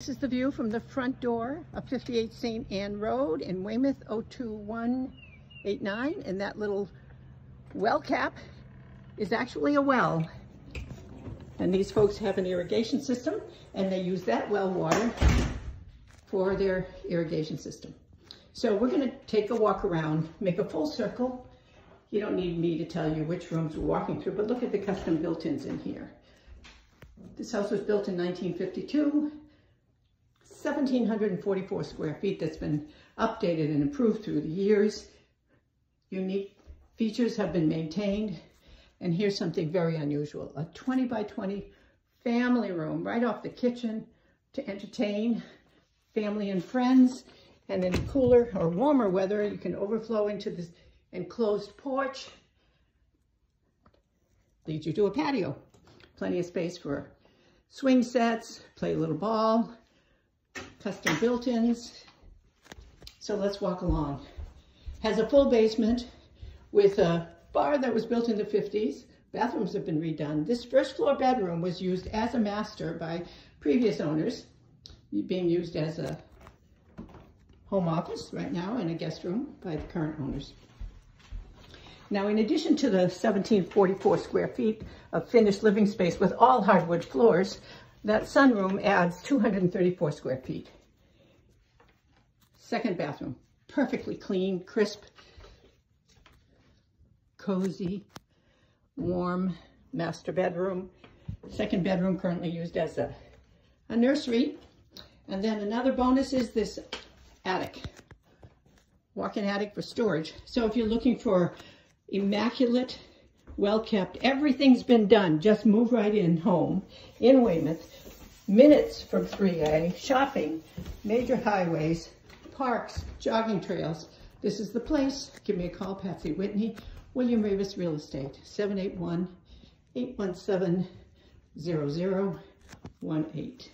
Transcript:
This is the view from the front door of 58 St. Anne Road in Weymouth 02189 and that little well cap is actually a well and these folks have an irrigation system and they use that well water for their irrigation system. So we're going to take a walk around, make a full circle. You don't need me to tell you which rooms we're walking through, but look at the custom built-ins in here. This house was built in 1952 1,744 square feet that's been updated and improved through the years. Unique features have been maintained. And here's something very unusual, a 20 by 20 family room right off the kitchen to entertain family and friends. And in cooler or warmer weather, you can overflow into this enclosed porch. Leads you to a patio. Plenty of space for swing sets, play a little ball, custom built-ins. So let's walk along. Has a full basement with a bar that was built in the 50s. Bathrooms have been redone. This first floor bedroom was used as a master by previous owners, being used as a home office right now and a guest room by the current owners. Now, in addition to the 1744 square feet of finished living space with all hardwood floors, that sunroom adds 234 square feet. Second bathroom, perfectly clean, crisp, cozy, warm master bedroom. Second bedroom currently used as a, a nursery. And then another bonus is this attic, walk-in attic for storage. So if you're looking for immaculate well kept. Everything's been done. Just move right in home in Weymouth. Minutes from 3A, shopping, major highways, parks, jogging trails. This is the place. Give me a call, Patsy Whitney, William Raveis Real Estate, 781-817-0018.